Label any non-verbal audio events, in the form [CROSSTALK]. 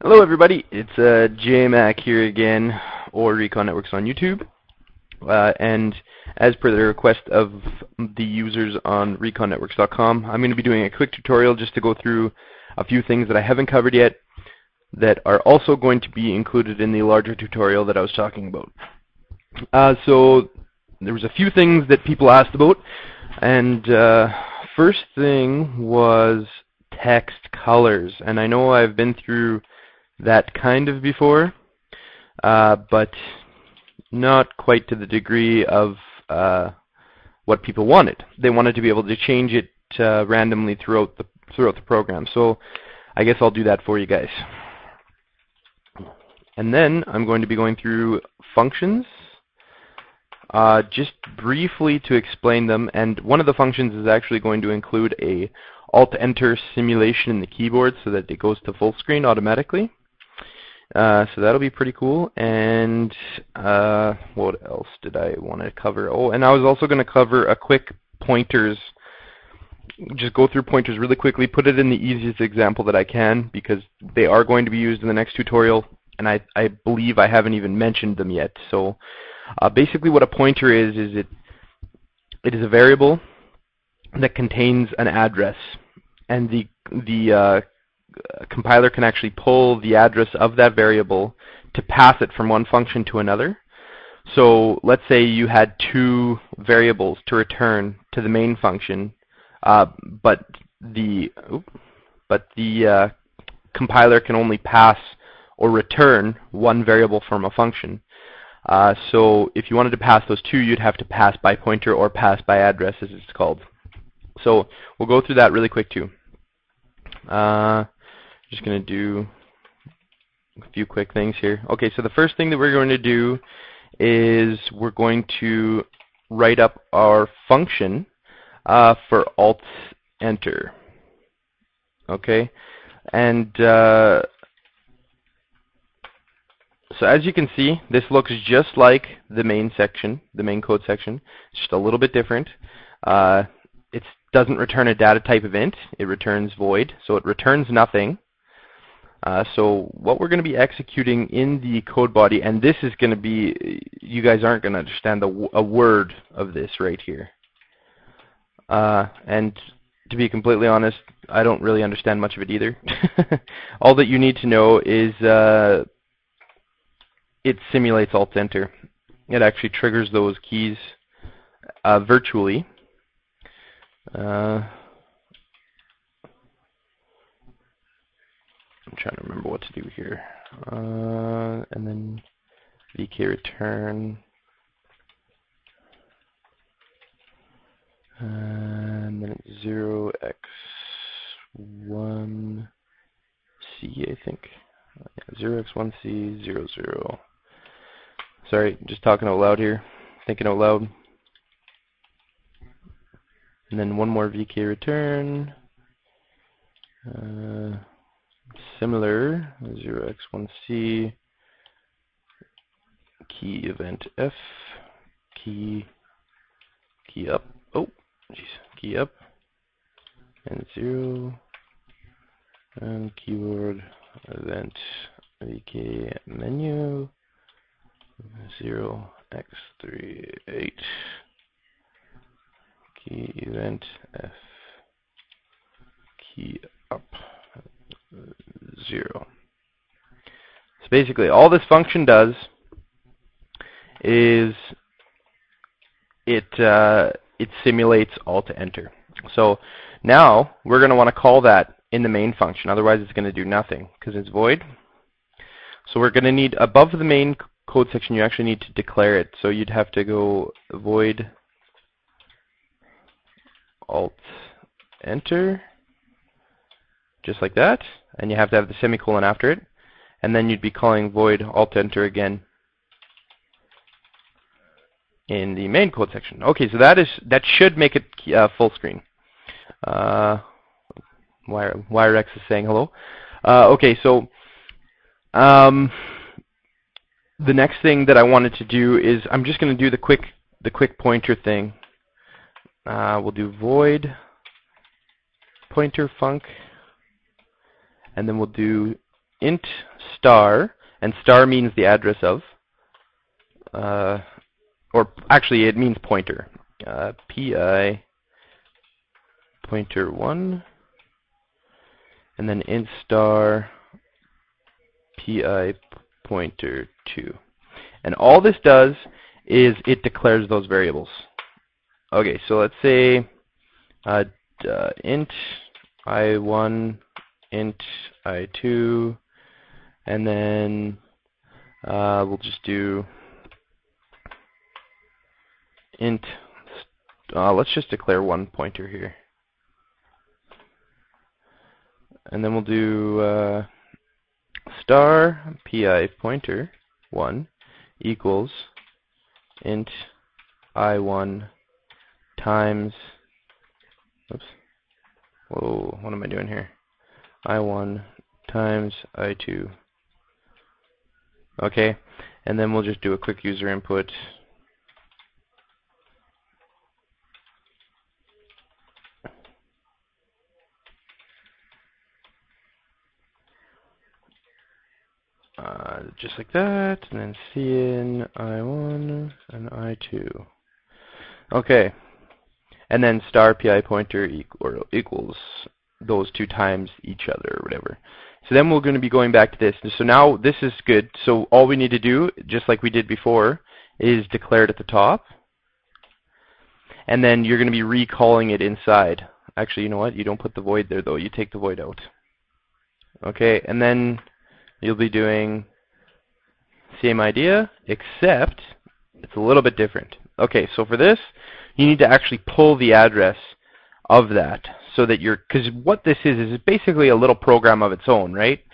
Hello everybody, it's uh, JMac here again, or Recon Networks on YouTube. Uh, and as per the request of the users on reconnetworks.com, I'm going to be doing a quick tutorial just to go through a few things that I haven't covered yet that are also going to be included in the larger tutorial that I was talking about. Uh, so there was a few things that people asked about, and uh, first thing was text colors. And I know I've been through that kind of before, uh, but not quite to the degree of uh, what people wanted. They wanted to be able to change it uh, randomly throughout the throughout the program. So I guess I'll do that for you guys. And then I'm going to be going through functions uh, just briefly to explain them. And one of the functions is actually going to include a Alt-Enter simulation in the keyboard so that it goes to full screen automatically. Uh, so that'll be pretty cool. And uh, what else did I want to cover? Oh, and I was also going to cover a quick pointers. Just go through pointers really quickly, put it in the easiest example that I can because they are going to be used in the next tutorial, and I, I believe I haven't even mentioned them yet. So uh, basically what a pointer is, is it, it is a variable that contains an address, and the, the compiler can actually pull the address of that variable to pass it from one function to another. So let's say you had two variables to return to the main function, uh, but the but the uh, compiler can only pass or return one variable from a function. Uh, so if you wanted to pass those two, you'd have to pass by pointer or pass by address, as it's called. So we'll go through that really quick too. Uh, just going to do a few quick things here. Okay, so the first thing that we're going to do is we're going to write up our function uh, for alt enter. Okay, and uh, so as you can see, this looks just like the main section, the main code section. It's just a little bit different. Uh, it doesn't return a data type event. It returns void, so it returns nothing. Uh, so what we're going to be executing in the code body, and this is going to be, you guys aren't going to understand the, a word of this right here. Uh, and to be completely honest, I don't really understand much of it either. [LAUGHS] All that you need to know is uh, it simulates Alt-Enter. It actually triggers those keys uh, virtually. Uh, I'm trying to remember what to do here. Uh, and then vk return. And then it's 0x1c, I think. Yeah, 0x1c, 0, 0. Sorry, just talking out loud here. Thinking out loud. And then one more vk return. Uh, similar 0x1c key event f key key up oh geez key up and 0 and keyboard event vk menu 0 x38 key event f key up 0. So basically all this function does is it uh, it simulates Alt-Enter. So now we're going to want to call that in the main function. Otherwise it's going to do nothing because it's void. So we're going to need above the main code section you actually need to declare it. So you'd have to go void alt enter just like that, and you have to have the semicolon after it, and then you'd be calling void alt enter again in the main code section. Okay, so that is that should make it uh, full screen. Uh, Wire WireX is saying hello. Uh, okay, so um, the next thing that I wanted to do is I'm just going to do the quick the quick pointer thing. Uh, we'll do void pointer func and then we'll do int star, and star means the address of, uh, or actually it means pointer. Uh, pi pointer 1, and then int star pi pointer 2. And all this does is it declares those variables. Okay, so let's say uh, uh, int i1, int i2, and then uh, we'll just do int, uh, let's just declare one pointer here. And then we'll do uh, star pi pointer 1 equals int i1 times, oops, whoa, what am I doing here? I1 times i2. Okay, and then we'll just do a quick user input. Uh, just like that, and then cin i1 and i2. Okay, and then star pi pointer equal, equals those two times each other or whatever. So then we're going to be going back to this. So now this is good. So all we need to do, just like we did before, is declare it at the top. And then you're going to be recalling it inside. Actually, you know what? You don't put the void there, though. You take the void out. Okay, and then you'll be doing same idea, except it's a little bit different. Okay, so for this, you need to actually pull the address of that so that you're, because what this is, is basically a little program of its own, right?